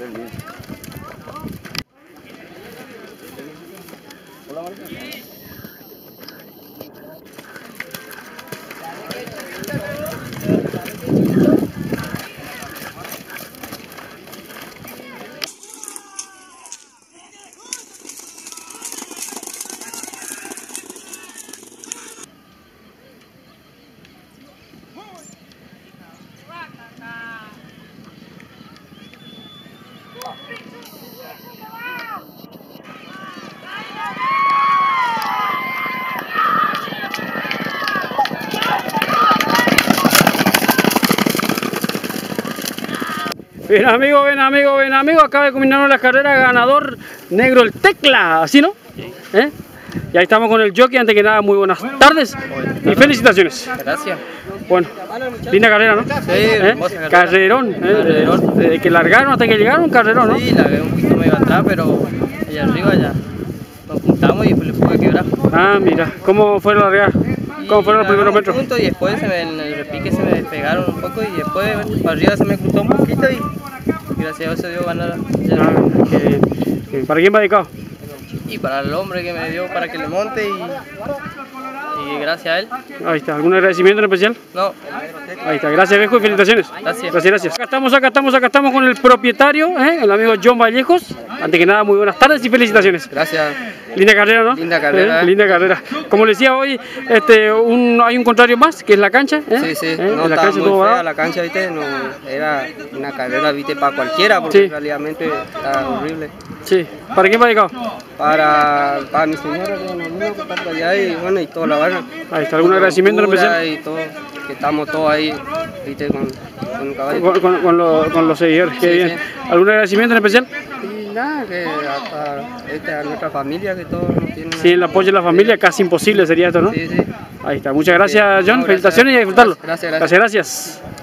Hola, Marcos. Bien amigo, bien amigo, bien amigo, acaba de culminar la carrera ganador negro el tecla, ¿así no? ¿Eh? Y ahí estamos con el jockey, antes que nada muy buenas tardes y felicitaciones. Gracias. Bueno, linda carrera, ¿no? Sí, ¿Eh? Carrerón, ¿eh? Carrerón. Desde que largaron hasta que llegaron, carrerón, ¿no? Sí, la veo un poquito medio atrás, pero allá arriba ya nos juntamos y le pude quebrar. Ah, mira, ¿cómo fue la largada? ¿Cómo fueron los primeros metros? Punto y después en el repique se me despegaron un poco y después bueno, para arriba se me cruzó un poquito y, gracias a Dios se dio ganar. Ah. ¿Para quién va dedicado? Y para el hombre que me dio para que le monte y, y gracias a él. Ahí está, ¿algún agradecimiento en especial? No, Ahí está, gracias viejo y felicitaciones. Gracias. Gracias, gracias. Acá estamos, acá estamos, acá estamos con el propietario, ¿eh? el amigo John Vallejos. Antes que nada, muy buenas tardes y felicitaciones. gracias. Linda carrera, ¿no? Linda carrera. Eh, linda carrera. Como le decía hoy, este, un, hay un contrario más, que es la cancha. ¿eh? Sí, sí, ¿Eh? no la cancha muy todo fea la cancha, viste, no, era una carrera, viste, para cualquiera, porque Sí. realmente está horrible. Sí. ¿Para quién va dedicado? Para, para mi señora para allá y bueno, y toda la barra. Ahí está, ¿algún agradecimiento en especial? Y todo, que estamos todos ahí, viste, con, con el caballo. Con, con- con los- con los seguidores, qué bien. sí. ¿Algún agradecimiento en especial? Y nada, que hasta este, a nuestra familia, que todos nos tienen. Sí, el apoyo de la familia, casi imposible sería esto, ¿no? Sí, sí. Ahí está, muchas gracias John, no, felicitaciones y a disfrutarlo. Gracias, gracias. gracias. gracias.